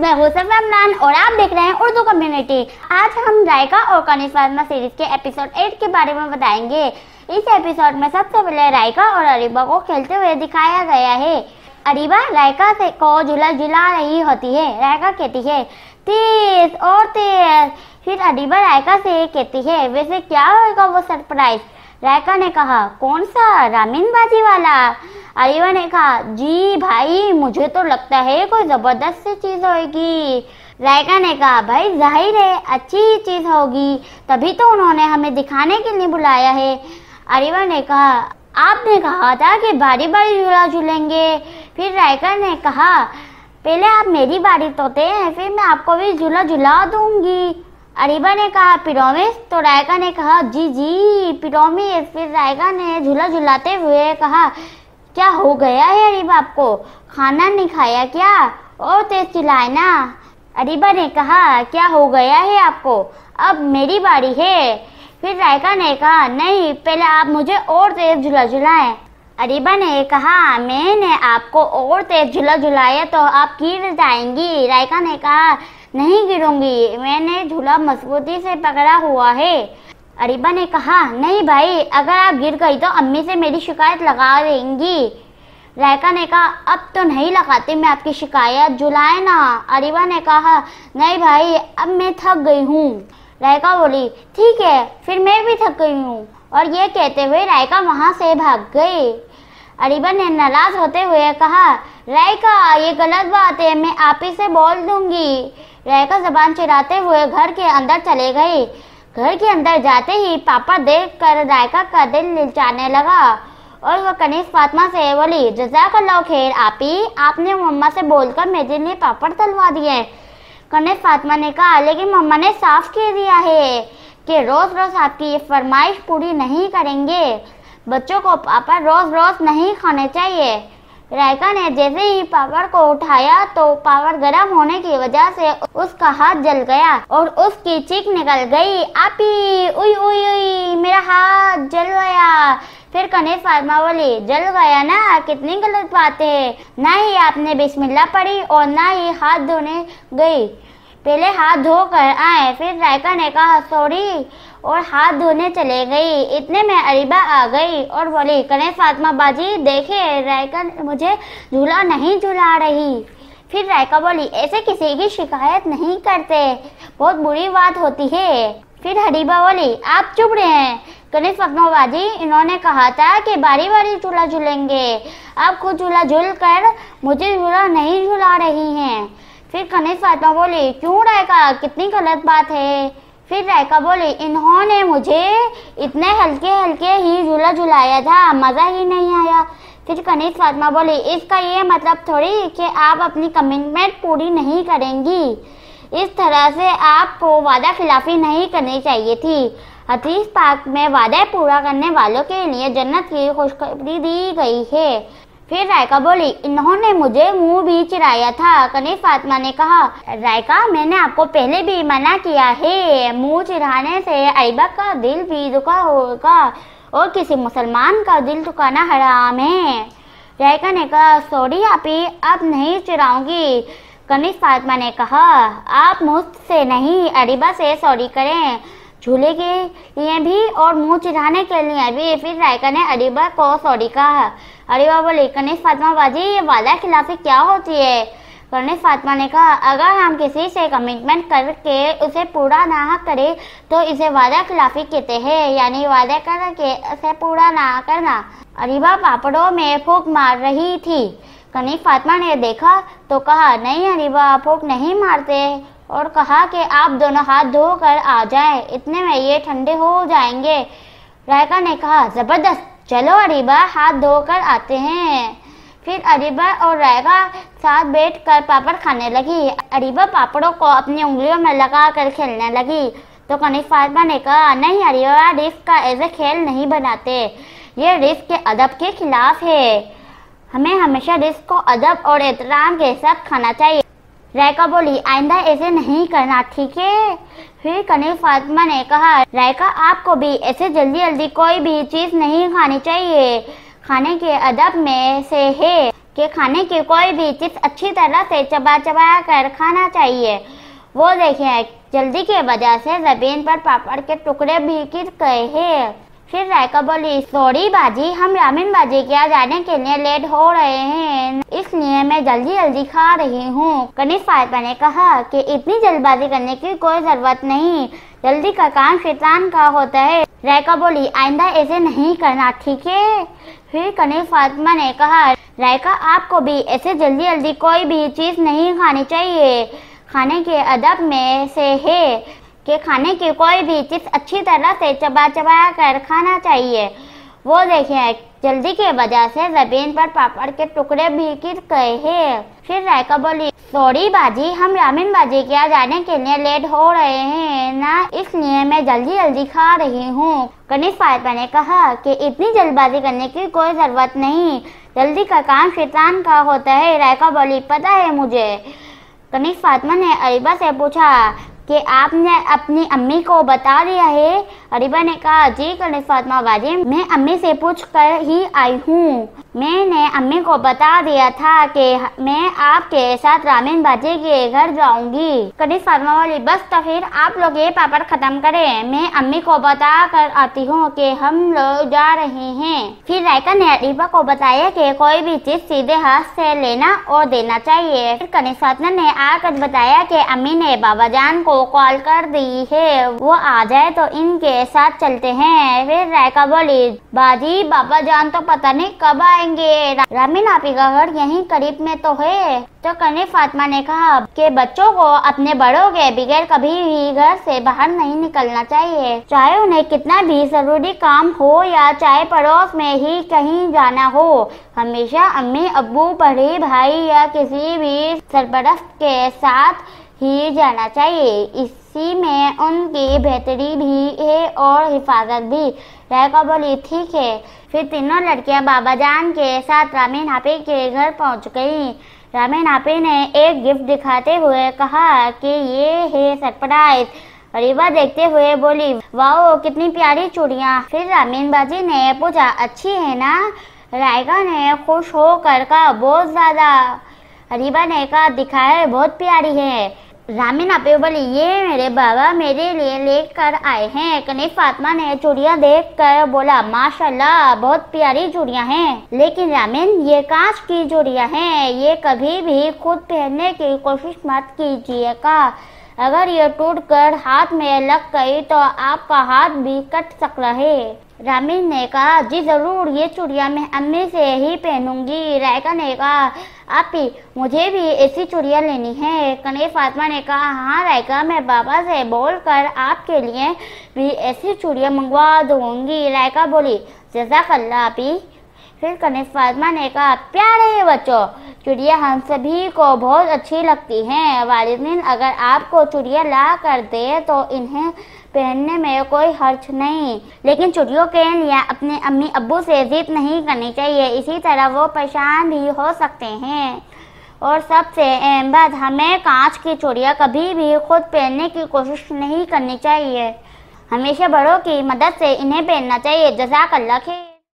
मैं हूँ सफ़ा इमरान और आप देख रहे हैं उर्दू कम्युनिटी आज हम रायका और कनिश फातिमा सीरीज़ के एपिसोड 8 के बारे में बताएँगे। इस एपिसोड में सबसे पहले रायका और अरीबा को खेलते हुए दिखाया गया है। अरीबा रायका से को झूला झुला रही होती है, रायका कहती है तेज और तेज फिर अरीबा रायका से कहती है, वैसे क्या होगा वो सरप्राइज़ रायका ने कहा, कौन सा रामीन बाजी वाला? अरीबा ने कहा, जी भाई, मुझे तो लगता है कोई ज़बरदस्त सी चीज़ होगी रायका ने कहा, भाई, ज़ाहिर है, अच्छी चीज़ होगी। तभी तो उन्होंने हमें दिखाने के लिए बुलाया है। अरीबा ने कहा, आपने कहा था कि बारी बारी झूला झूलेंगे। फिर रायका ने कहा, पहले आप मेरी बारी तोते हैं, फिर मैं आपको भी झूला झुला दूँगी। अरीबा ने कहा पिरोमिस तो रायका ने कहा, जी जी पिरोमिस फिर रायका ने झूला झुलाते हुए कहा, क्या हो गया है अरीबा आपको? खाना नहीं खाया क्या? और तेज चिल्लाए ना। अरीबा ने कहा, क्या हो गया है आपको? अब मेरी बारी है। फिर रायका ने कहा, नहीं, पहले आप मुझे और तेज झूला झुलाएँ। अरीबा ने कहा, मैंने आपको और तेज झूला झुलाया तो आप गिर जाएँगी। रायका ने कहा नहीं गिरूँगी। मैंने झूला मजबूती से पकड़ा हुआ है। अरीबा ने कहा, नहीं भाई, अगर आप गिर गई तो अम्मी से मेरी शिकायत लगा देंगी। रायका ने कहा, अब तो नहीं लगाती मैं आपकी शिकायत जुलाए ना। अरीबा ने कहा, नहीं भाई, अब मैं थक गई हूँ। रायका बोली, ठीक है, फिर मैं भी थक गई हूँ। और ये कहते हुए रायका वहाँ से भाग गई। अरीबा ने नाराज़ होते हुए कहा रायका ये गलत बात है, मैं आप ही से बोल दूँगी। रायका जबान चिराते हुए घर के अंदर चले गए। घर के अंदर जाते ही पापा देख कर रायका का दिल लिलचाने लगा और वह कनीस फातिमा से बोली जजाकल्ला खैर, आपी आपने मम्मा से बोलकर मेरे लिए पापड़ तलवा दिए। कनीस फातिमा ने कहा, लेकिन मम्मा ने साफ़ कह दिया है कि रोज रोज आपकी ये फरमाइश पूरी नहीं करेंगे। बच्चों को पापड़ रोज रोज नहीं खाने चाहिए। रायका ने जैसे ही पावर को उठाया तो पावर गर्म होने की वजह से उसका हाथ जल गया और उसकी चीख निकल गई। आपी, उई उई उई, मेरा हाथ जल गया। फिर कने फार्मा बोली, जल गया ना? कितनी गलत बात है। ना ही आपने बिस्मिल्लाह पढ़ी और ना ही हाथ धोने गई। पहले हाथ धो कर आए, फिर रायका ने कहा, सॉरी, और हाथ धोने चले गई। इतने में अरीबा आ गई और बोली कने फातिमा बाजी, देखे, रायका मुझे झूला नहीं झुला रही। फिर रायका बोली, ऐसे किसी की शिकायत नहीं करते, बहुत बुरी बात होती है। फिर हरीबा बोली, आप चुप रहे। हैं गणेश फातिमा बाजी, इन्होंने कहा था कि बारी बारी झूला झूलेंगे। आप खुद झूला झूल कर मुझे झूला नहीं झुला रही हैं। फिर गणेश फातिमा बोली, क्यों रायका? कितनी गलत बात है। फिर रायका बोली, इन्होंने मुझे इतने हल्के हल्के ही झूला झुलाया था, मज़ा ही नहीं आया। फिर कनीज फातिमा बोली, इसका ये मतलब थोड़ी कि आप अपनी कमिटमेंट पूरी नहीं करेंगी। इस तरह से आपको वादा खिलाफी नहीं करनी चाहिए थी। हदीस पाक में वादा पूरा करने वालों के लिए जन्नत की खुशखबरी दी गई है। फिर रायका बोली, इन्होंने मुझे मुँह भी चिराया था कनी फातिमा ने कहा। रायका, मैंने आपको पहले भी मना किया है, मुँह चिराने से अरबा का दिल भी दुखा होगा और किसी मुसलमान का दिल दुखाना हराम है। रायका ने कहा, सॉरी आपी, अब नहीं चिराऊँगी। कनिस फातिमा ने कहा, आप मुझसे नहीं, अरीबा से सॉरी करें। झूले के लिए भी और मुँह चिढ़ाने के लिए भी। फिर रायका ने अरीबा को सॉरी कहा। अरीबा बोली, कनिश फातिमा बाजी, ये वादा खिलाफी क्या होती है? कनिश फातिमा ने कहा, अगर हम किसी से कमिटमेंट करके उसे पूरा ना करें तो इसे वादा खिलाफी कहते हैं। यानी वादा करके उसे पूरा ना करना। अरीबा पापड़ों में फूक मार रही थी। कनिक फातिमा ने देखा तो कहा, नहीं अरीबा फूक नहीं मारते। और कहा कि आप दोनों हाथ धोकर आ जाएँ। इतने में ये ठंडे हो जाएँगे। रायका ने कहा, ज़बरदस्त। चलो अरीबा, हाथ धोकर आते हैं। फिर अरीबा और रायका साथ बैठकर पापड़ खाने लगी। अरीबा पापड़ों को अपनी उंगलियों में लगा कर खेलने लगी। तो कनिक फातिमा ने कहा, नहीं अरीबा, रिस्क का ऐसे खेल नहीं बनाते। ये रिस्क के अदब के खिलाफ है। हमें हमेशा रिस्क को अदब और एहतराम के साथ खाना चाहिए। रायका बोली, आइंदा ऐसे नहीं करना, ठीक है? फिर कनील फातिमा ने कहा, रायका, आपको भी ऐसे जल्दी जल्दी कोई भी चीज़ नहीं खानी चाहिए। खाने के अदब में से है कि खाने की कोई भी चीज़ अच्छी तरह से चबा चबा कर खाना चाहिए। वो देखिए, जल्दी की वजह से ज़मीन पर पापड़ के टुकड़े भी गिर गए हैं। फिर रायका बोली, सॉरी बाजी, हम रामीन बाजी के यहाँ जाने के लिए लेट हो रहे हैं। इसलिए मैं जल्दी जल्दी खा रही हूँ। कनिष्ठ फ़ायदा ने कहा कि इतनी जल्दबाजी करने की कोई ज़रूरत नहीं। जल्दी का काम शैतान का होता है। रायका बोली, आइंदा ऐसे नहीं करना, ठीक है? फिर कनिष्ठ फातिमा ने कहा, रायका, आपको भी ऐसे जल्दी जल्दी कोई भी चीज़ नहीं खानी चाहिए। खाने के अदब में से है। कि खाने की कोई भी चीज़ अच्छी तरह से चबा चबा कर खाना चाहिए। वो देखिए, जल्दी के वजह से ज़मीन पर पापड़ के टुकड़े भी गिर गए हैं। फिर रायका बोली, सॉरी बाजी, हम रामीन बाजी के जाने के लिए लेट हो रहे हैं। ना, इसलिए मैं जल्दी जल्दी खा रही हूँ। कनिष्ठ फ़ायदा ने कहा कि इतनी जल्दबाजी करने की कोई ज़रूरत नहीं। जल्दी का काम शैतान का होता है, रायका बोली, पता है मुझे। कनिष्ठ फातिमा ने अरीबा से पूछा कि आपने अपनी अम्मी को बता दिया है। अरीबा ने कहा, जी कल फातमा बाजी मैं अम्मी से पूछ कर ही आई हूँ। मैंने अम्मी को बता दिया था कि मैं आपके साथ रामीन बाजी के घर जाऊँगी। कनिष्ठ फातिमा वाली बस तो फिर आप लोग ये पापड़ खत्म करें। मैं अम्मी को बता कर आती हूँ कि हम लोग जा रहे हैं। फिर रायका ने अरीबा को बताया कि कोई भी चीज़ सीधे हाथ से लेना और देना चाहिए। फिर फातिमा ने आकर बताया कि अम्मी ने बाबा जान को कॉल कर दी है। वो आ जाए तो इनके साथ चलते हैं। फिर रायका बोली, बाजी, बाबा जान तो पता नहीं कब आएँगे रामीन, आपी घर यहीं करीब में तो है। तो कनी फातिमा ने कहा कि बच्चों को अपने बड़ों के बगैर कभी भी घर से बाहर नहीं निकलना चाहिए। चाहे उन्हें कितना भी ज़रूरी काम हो या चाहे पड़ोस में ही कहीं जाना हो, हमेशा अम्मी अबू बड़े भाई या किसी भी सरपरस्त के साथ ही जाना चाहिए। इसी में उनकी बेहतरी भी है और हिफाजत भी। रेखा बोली, ठीक है। फिर तीनों लड़कियाँ बाबा जान के साथ रामीन हापी के घर पहुँच गई। रामीन हापी ने एक गिफ्ट दिखाते हुए कहा कि ये है सरप्राइज़। अरीबा देखते हुए बोली, वाओ, कितनी प्यारी चूड़ियाँ। फिर रामीन बाजी ने पूछा, अच्छी है ना? रायका ने खुश होकर कहा, बहुत ज़्यादा। अरीबा ने कहा, दिखाए, बहुत प्यारी है। रामीन आपे बोली, ये मेरे बाबा मेरे लिए लेकर आए हैं। कने फातिमा ने चुड़िया देख कर बोला, माशाल्लाह, बहुत प्यारी चूड़ियाँ हैं। लेकिन रामीन, ये कांच की चुड़िया हैं। ये कभी भी खुद पहनने की कोशिश मत कीजिएगा। अगर ये टूट कर हाथ में लग गई तो आपका हाथ भी कट सकता है रामीन ने कहा, जी ज़रूर, ये चूड़िया मैं अम्मी से ही पहनूँगी। रायका ने कहा, आप मुझे भी ऐसी चूड़िया लेनी है। कने फातिमा ने कहा हाँ रायका, मैं बाबा से बोल कर आपके लिए भी ऐसी चूड़िया मंगवा दूँगी। रायका बोली जजाक अल्लाह आपी फिर कनिष्ठ फातिमा ने कहा, प्यारे बच्चों, चुड़िया हम सभी को बहुत अच्छी लगती हैं। वालिदिन, अगर आपको चुड़िया ला कर दे तो इन्हें पहनने में कोई हर्ज नहीं। लेकिन चुड़ियों के लिए अपने अम्मी अब्बू से जिद नहीं करनी चाहिए। इसी तरह वो परेशान भी हो सकते हैं। और सबसे अहम बात, हमें कांच की चूड़ियाँ कभी भी खुद पहनने की कोशिश नहीं करनी चाहिए। हमेशा बड़ों की मदद से इन्हें पहनना चाहिए। जजाक अल्लाह